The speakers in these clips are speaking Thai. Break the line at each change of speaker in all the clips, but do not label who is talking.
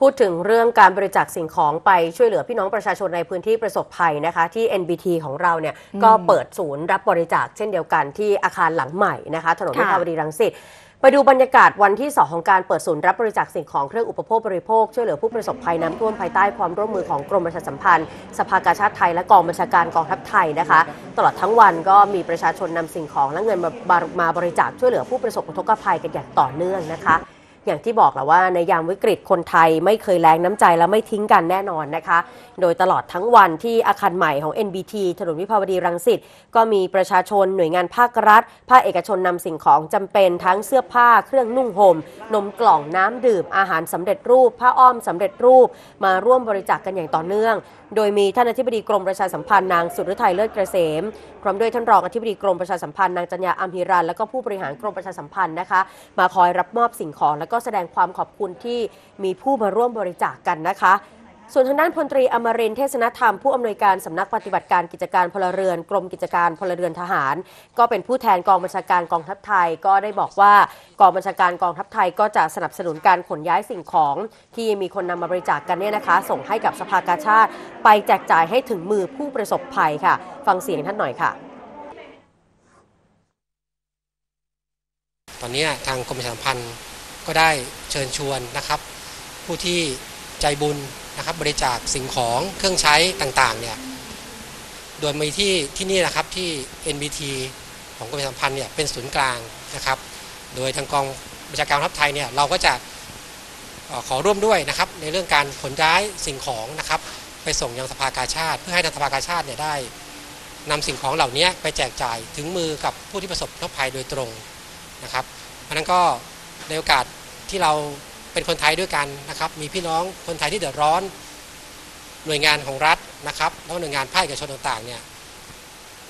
พูดถึงเรื่องการบริจาคสิ่งของไปช่วยเหลือพี่น้องประชาชนในพื้นที่ประสบภัยนะคะ ที่ NBT ของเราเนี่ยก็เปิดศูนย์รับบริจาคเช่นเดียวกันที่อาคารหลังใหม่นะคะ ถนนวิ
ค่ะ
ภาวดีรังสิตไปดูบรรยากาศวันที่ 2 ของการเปิดศูนย์รับบริจาคสิ่งของเครื่องอุปโภคบริโภคช่วยเหลือผู้ประสบภัยน้ำท่วมภายใต้ความร่วมมือของกรมประชาสัมพันธ์ สภากาชาติไทยและกองบัญชาการกองทัพไทยนะคะ ตลอดทั้งวันก็มีประชาชนนำสิ่งของและเงินมามามาบริจาคช่วยเหลือผู้ประสบอุทกภัยกันอย่างต่อเนื่องนะคะ อย่างที่บอกและว่าในยามวิกฤตคนไทยไม่เคยแรงน้ำใจและไม่ทิ้งกันแน่นอนนะคะ โดยตลอดทั้งวันที่อาคารใหม่ของ NBT ถนนวิภาวดีรังสิตก็มีประชาชนหน่วยงานภาครัฐ ภาคเอกชนนำสิ่งของจำเป็นทั้งเสื้อผ้า เครื่องนุ่งห่ม นมกล่องน้ำดื่ม อาหารสำเร็จรูป ผ้าอ้อมสำเร็จรูป มาร่วมบริจาคกกันอย่างต่อเนื่อง โดยมีท่านอธิบดีกรมประชาสัมพันธ์นางสุรทัยเลิศเกษมพร้อมด้วยท่านรองอธิบดีกรมประชาสัมพันธ์นางจัญญาอัมพิรันและก็ผู้บริหารกรมประชาสัมพันธ์นะคะ มาคอยรับมอบสิ่งของและก็แสดงความขอบคุณที่มีผู้มาร่วมบริจาคกันนะคะ ส่วนทางด้านพลตรีอมรินเทศนธรรม ผู้อำนวยการสำนักปฏิบัติการกิจการพลเรือน กรมกิจการพลเรือนทหาร ก็เป็นผู้แทนกองบัญชาการกองทัพไทย ก็ได้บอกว่ากองบัญชาการกองทัพไทยก็จะสนับสนุนการขนย้ายสิ่งของที่มีคนนำมาบริจาคกันเนี่ยนะคะ ส่งให้กับสภากาชาติ ไปแจกจ่ายให้ถึงมือผู้ประสบภัยค่ะ ฟังเสียงท่านหน่อยค่ะ
ตอนนี้ทางกรมประชาสัมพันธ์ ก็ได้เชิญชวนนะครับ ผู้ที่ใจบุญนะครับบริจาคสิ่งของเครื่องใช้ต่างๆเนี่ยโดยมีที่ที่นี่นะครับที่ NBT ของกรมสัมพันธ์เนี่ยเป็นศูนย์กลางนะครับ โดยทางกองบัญชาการทัพไทยเนี่ยเราก็จะขอร่วมด้วยนะครับ ในเรื่องการขนย้ายสิ่งของนะครับ ไปส่งยังสภากาชาติ เพื่อให้ทางสภากาชาติเนี่ยได้นำสิ่งของเหล่านี้ไปแจกจ่ายถึงมือกับผู้ที่ประสบอุกภัยโดยตรงนะครับเพราะฉะนั้นก็ในโอกาส ที่เราเป็นคนไทยด้วยกันนะครับ มีพี่น้องคนไทยที่เดือดร้อน หน่วยงานของรัฐนะครับแล้วหน่วยงานภาคเอกชนต่างๆเนี่ย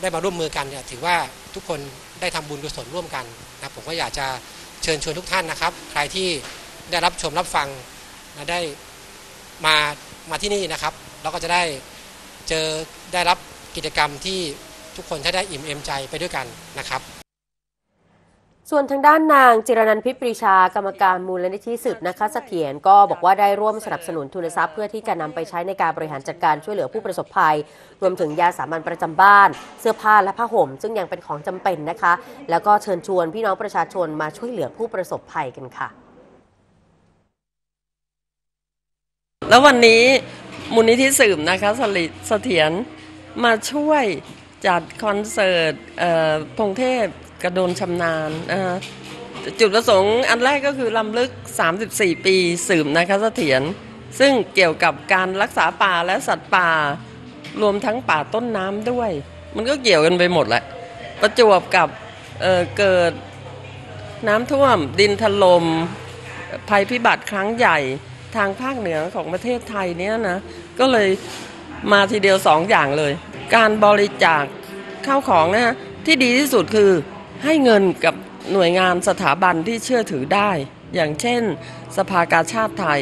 ได้มาร่วมมือกันเนี่ยถือว่าทุกคนได้ทำบุญกุศลร่วมกันนะผมก็อยากจะเชิญชวนทุกท่านนะครับ ใครที่ได้รับชมรับฟังนะได้มามาที่นี่นะครับแล้วก็จะได้เจอได้รับกิจกรรมที่ทุกคนจะได้อิ่มเอมใจไปด้วยกันนะครับ
ส่วนทางด้านนางจิรนันพิปรีชากรรมการมูลนิธิสืบนะคะเสถียรก็บอกว่าได้ร่วมสนับสนุนทุนทรัพย์เพื่อที่จะนำไปใช้ในการบริหารจัดการช่วยเหลือผู้ประสบภัย รวมถึงยาสามัญประจำบ้าน เสื้อผ้าและผ้าห่ม ซึ่งยังเป็นของจำเป็นนะคะ แล้วก็เชิญชวนพี่น้องประชาชนมาช่วยเหลือผู้ประสบภัยกันค่ะ
แล้ววันนี้มูลนิธิสืบนะคะสลิเสถียรมาช่วยจัดคอนเสิร์ตเอ่อพงเทพ กระโดนชำนาญนะฮะจุดประสงค์อันแรกก็คือลำลึก 34 ปีสืบนะคะเสถียรซึ่งเกี่ยวกับการรักษาป่าและสัตว์ป่า รวมทั้งป่าต้นน้ำด้วย มันก็เกี่ยวกันไปหมดแหละ ประจวบกับเเกิดน้ำท่วม ดินถลม่มภัยพิบัติครั้งใหญ่ทางภาคเหนือของประเทศไทยเนี่ยนะ ก็เลยมาทีเดียวสองอย่างเลย การบริจาคข้าวของนะฮะที่ดีที่สุดคือ ให้เงินกับหน่วยงานสถาบันที่เชื่อถือได้ อย่างเช่น สภากาชาติไทย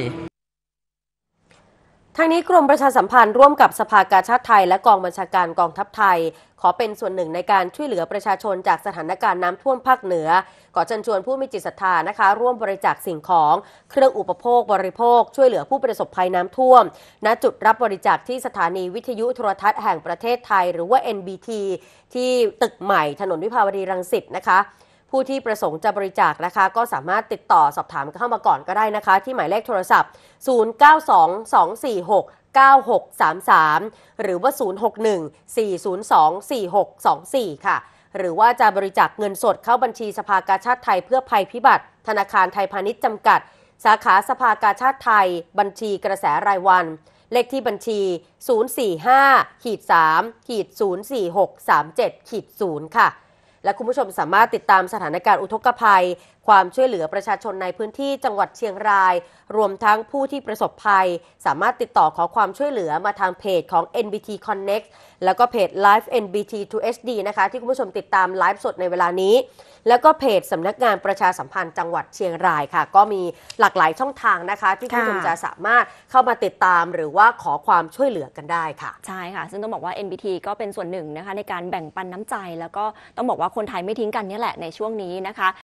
ทางนี้กรมประชาสัมพันธ์ร่วมกับสภากาชาติไทย และกองบัญชาการกองทัพไทย ขอเป็นส่วนหนึ่งในการช่วยเหลือประชาชนจากสถานการณ์น้ำท่วมภาคเหนือขอเชิญชวนผู้มีจิตศรัทธานะคะ ร่วมบริจาคสิ่งของ เครื่องอุปโภค บริโภค ช่วยเหลือผู้ประสบภัยน้ำท่วม ณจุดรับบริจาคที่สถานีวิทยุโทรทัศน์แห่งประเทศไทย หรือว่า NBT ที่ตึกใหม่ถนนวิภาวดีรังสิตนะคะ ผู้ที่ประสงค์จะบริจาคนะคะ ก็สามารถติดต่อสอบถามเข้ามาก่อนก็ได้นะคะ ที่หมายเลขโทรศัพท์ 0922469633 หรือว่า 061-402-4624 ค่ะ หรือว่าจะบริจาคเงินสดเข้าบัญชีสภากาชาติไทยเพื่อภัยพิบัติ ธนาคารไทยพาณิชย์จำกัด สาขาสภากาชาติไทย บัญชีกระแสรายวัน เลขที่บัญชี 045-3-04637-0 ค่ะ และคุณผู้ชมสามารถติดตามสถานการณ์อุทกภัย ความช่วยเหลือประชาชนในพื้นที่จังหวัดเชียงราย รวมทั้งผู้ที่ประสบภัย สามารถติดต่อขอความช่วยเหลือมาทางเพจของ NBT Connect แล้วก็เพจ Live NBT 2 HD นะคะ ที่คุณผู้ชมติดตามไลฟ์สดในเวลานี้ แล้วก็เพจสำนักงานประชาสัมพันธ์จังหวัดเชียงรายค่ะ ก็มีหลากหลายช่องทางนะคะ ที่คุณผู้ชม
ค่ะ
จะสามารถเข้ามาติดตามหรือว่าขอความช่วยเหลือกันได้ค่ะ
ใช่ค่ะ ซึ่งต้องบอกว่า NBT ก็เป็นส่วนหนึ่งนะคะในการแบ่งปันน้ำใจแล้วก็ต้องบอกว่าคนไทยไม่ทิ้งกันนี่แหละในช่วงนี้นะคะ